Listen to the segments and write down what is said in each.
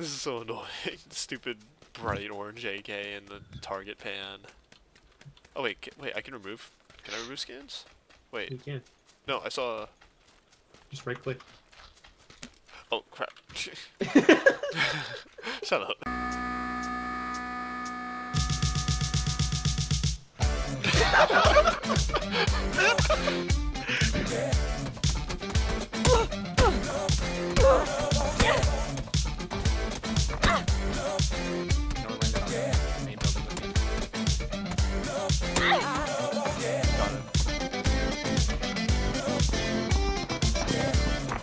This is so annoying. Stupid bright orange AK in the target pan. Oh wait, ca- wait, I can remove. Can I remove skins? You can. no, I saw. Just right click. Oh crap! Shut up. No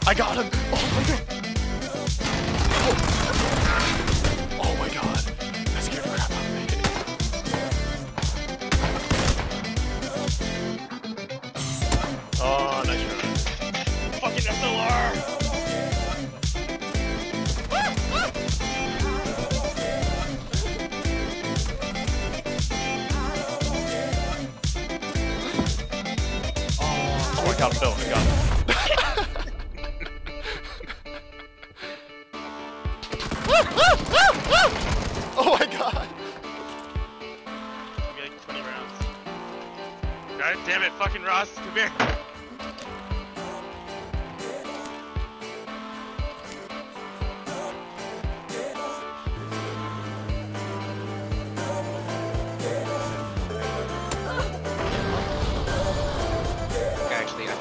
I got him! Oh my god! Oh, oh my god! That scared the crap out of me. Oh, nice try. Fucking SLR! Oh my god, no, I got him. 20 rounds. God damn it, fucking Ross, come here. Actually, I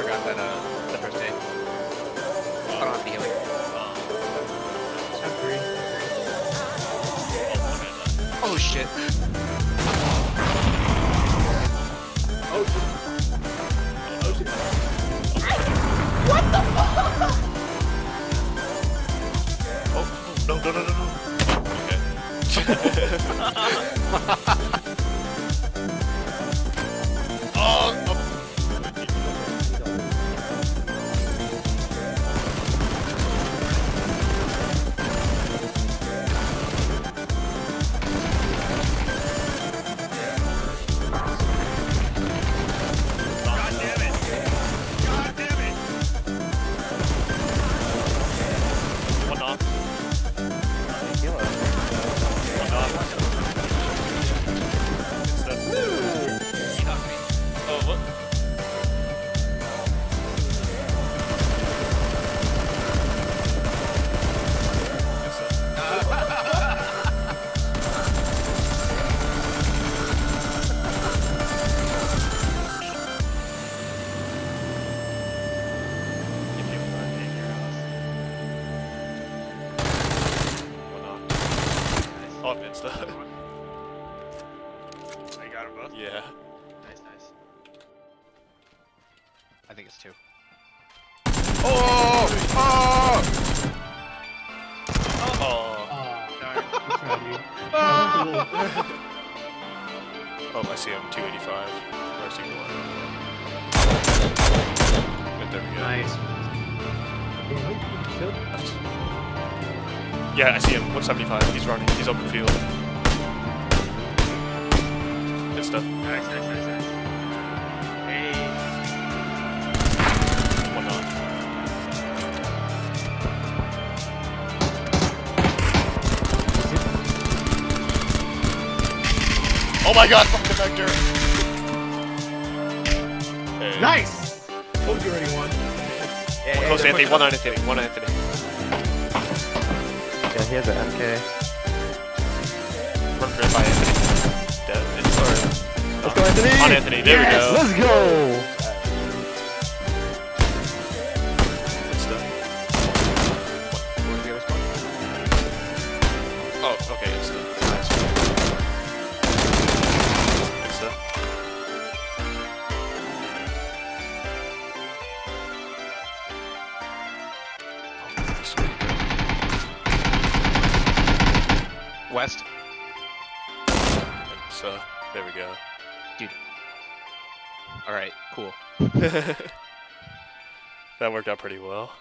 off. Oh, Insta. I got them both. yeah. Nice, nice. I think it's two. Oh! Oh! Oh! Aw, Darn. I'm proud of you. Oh. Oh, I see him. 285. Or single one. But there we go. Nice. Yeah, I see him. 175. He's running. He's open field. Insta. Nice, nice, nice, nice. Hey. One on. Oh my god, fuck the vector! Hey. Nice. Told you already won. Yeah, Close Anthony, one on Anthony, one on Anthony. Yeah, he has an MK. Run right by Anthony. Dead. Let's go, Anthony! On Anthony, there we go. Let's go! So, there we go. Dude. Alright, cool. that worked out pretty well.